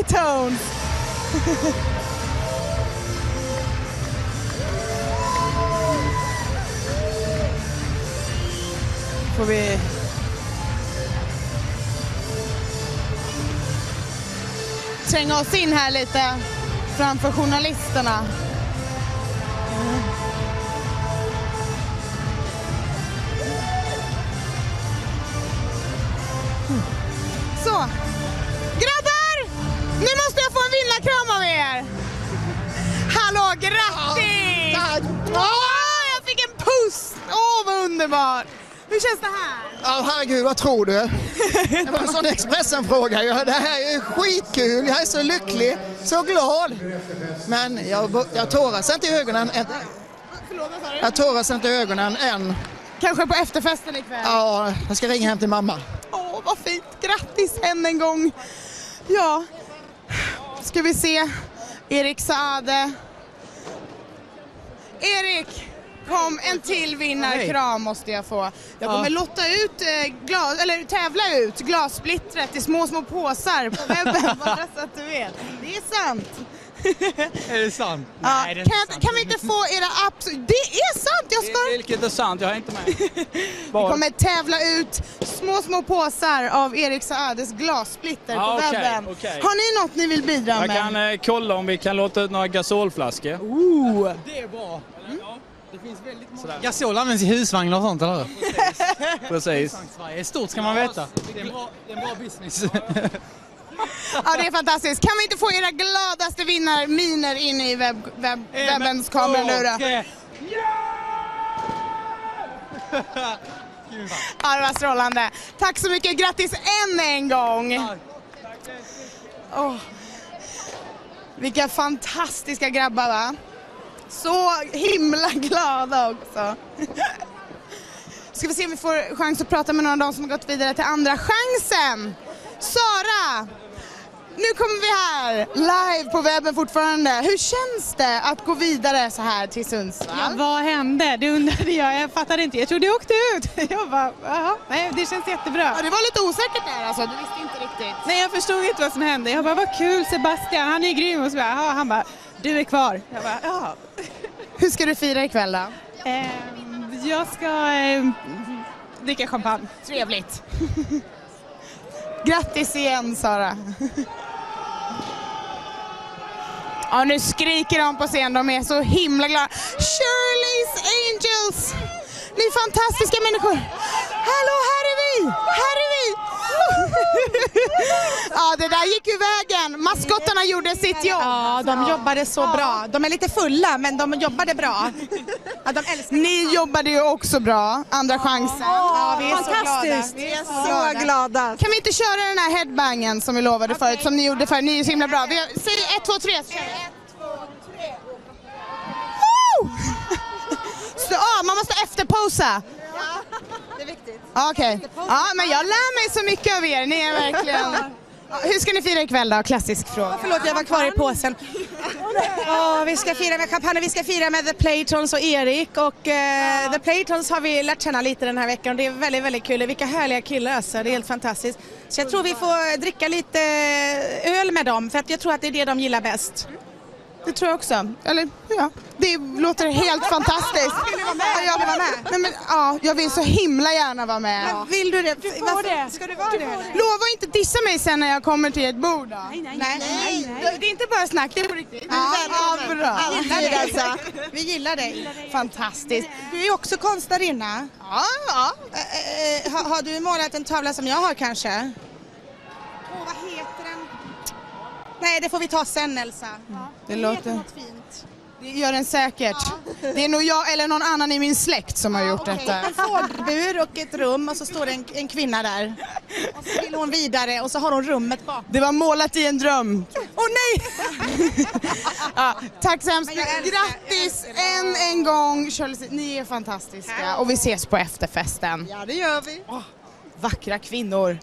Är Får vi... tränga oss in här lite framför journalisterna. Hur känns det här? Ja, herregud, vad tror du? Det var en sån Expressen-fråga. ju. Det här är skitkul, jag är så lycklig, så glad. Men jag, jag tåras inte i ögonen än. Jag tåras inte i ögonen än. Kanske på efterfesten ikväll? Ja, jag ska ringa hem till mamma. Åh, vad fint! Grattis än en gång! Ja, ska vi se. Erik Saade. Erik! Kom, en till vinnarkram måste jag få. Jag kommer lotta ut, eh, glas, eller tävla ut glassplittret i små, små påsar på webben, bara så att du vet. Det är sant. Är det sant? Ja, Nej, det är kan, sant. kan vi inte få era absolut... Det är sant! Jag ska... Vilket är sant, jag är inte med. Vi kommer tävla ut små, små påsar av Erik Saades glassplitter Ja, på okej, webben. okej. Har ni något ni vill bidra Jag med? kan eh, kolla om vi kan låta ut några gasolflaskor. Ooh. Det är bra. Det finns väldigt många. Gasol används i husvagnar och sånt, eller hur? Precis. Är stort ska man veta. Det är en bra, det är en bra business. Ja, det är fantastiskt. Kan vi inte få era gladaste vinnarminer in i webb, webb, webbens kamera nu då? Ja, det var strålande. Tack så mycket. Grattis än en gång. Åh. Vilka fantastiska grabbar va? Så himla glada också. Ska vi se om vi får chans att prata med några av dem som har gått vidare till andra chansen. Sara! Nu kommer vi här, live på webben fortfarande. Hur känns det att gå vidare så här till Sundsvall? Ja, vad hände? Det undrade jag. Jag fattade inte. Jag trodde jag åkte ut. Jag bara, jaha, nej det känns jättebra. Ja, det var lite osäkert där alltså, du visste inte riktigt. Nej, jag förstod inte vad som hände. Jag bara, vad kul Sebastian, han är grym. Och så bara, han bara, du är kvar. Jag bara, ja. Hur ska du fira ikväll då? Ehm, jag ska eh, dricka champagne. Trevligt. Grattis igen Sara. Ja, nu skriker de på scen, de är så himla glada. Shirley's Angels! Ni fantastiska människor. Hallå, här är vi! Här är vi! Ja, det där gick ju vägen. Maskottarna gjorde sitt jobb. Ja, de jobbade så bra. De är lite fulla, men de jobbade bra. Ja, de Ni jobbade ju också bra, andra chansen. Ja, vi är så Fantastiskt. glada. Vi är så glada. Kan vi inte köra den här headbangen som vi lovade förut, som ni gjorde förut? Ni är så himla bra. Vi säger ett, två, tre så kör vi. Så, ah, man måste efterposa. Det är viktigt. Okej. Ja, men jag lär mig så mycket av er. Ni är verkligen... Ja, Hur ska ni fira ikväll då? Klassisk fråga. Förlåt, jag var kvar i påsen. Ja, vi ska fira med champagne, vi ska fira med The Playtons och Erik och eh, The Playtons har vi lärt känna lite den här veckan och det är väldigt, väldigt kul. Vilka härliga killar alltså, det är helt fantastiskt. Så jag tror vi får dricka lite öl med dem för att jag tror att det är det de gillar bäst. Det tror jag också. Eller ja, det låter helt fantastiskt. Vill du vara med? Ja, jag, Vill du vara med? Nej, men, ja, jag vill så himla gärna vara med. Men vill du det? Du får Varför det. ska du vara det? Lova inte dissa mig sen när jag kommer till ett bord då. Nej, nej, nej. Det är inte bara snack, det är på riktigt. Ja, ja, bra. Vi gillar dig. Alltså. Vi gillar dig. Fantastiskt. Du är också konstnärinna. Ja, ja. Eh, eh, har, har du målat en tavla som jag har kanske? Åh, vad heter? Nej, det får vi ta sen Elsa. Det Den låter- något fint. Det gör den säkert. Det är nog jag eller någon annan i min släkt som har gjort detta. En fågelbur och ett rum och så står det en, en kvinna där. Och så vill hon vidare och så har hon rummet bakom. Det var målat i en dröm. Åh nej! ja, tack så hemskt mycket. Grattis än en gång. Shirley. Ni är fantastiska och vi ses på efterfesten. Ja, det gör vi. Vackra kvinnor.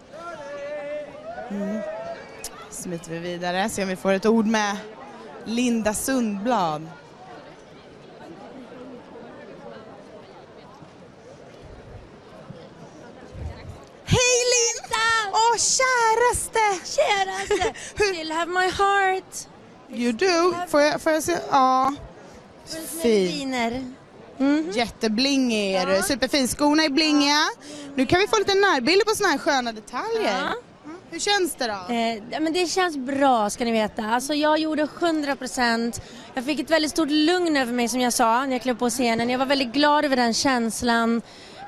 Mm. Smiter vi vidare, se om vi får ett ord med Linda Sundblad. Hej Linda! Åh käraste! Käraste! Still have my heart. You do. Får jag, får jag se? Ja. Fin. Finer. Jätteblingig är du. Superfin. Skorna är blingiga. Nu kan vi få lite närbilder på såna här sköna detaljer. Ja. Hur känns det då? Eh, ja, men det känns bra ska ni veta. Alltså jag gjorde 100%. Jag fick ett väldigt stort lugn över mig som jag sa när jag klev på scenen. Jag var väldigt glad över den känslan.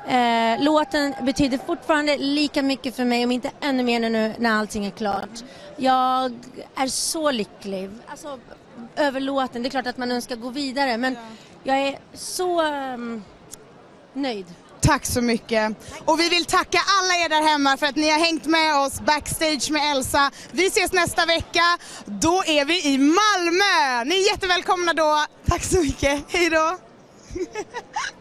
Eh, låten betyder fortfarande lika mycket för mig om inte ännu mer nu när allting är klart. Jag är så lycklig alltså, över låten. Det är klart att man önskar gå vidare men jag är så ehm, nöjd. Tack så mycket. Och vi vill tacka alla er där hemma för att ni har hängt med oss backstage med Elsa. Vi ses nästa vecka. Då är vi i Malmö. Ni är jättevälkomna då. Tack så mycket. Hej då.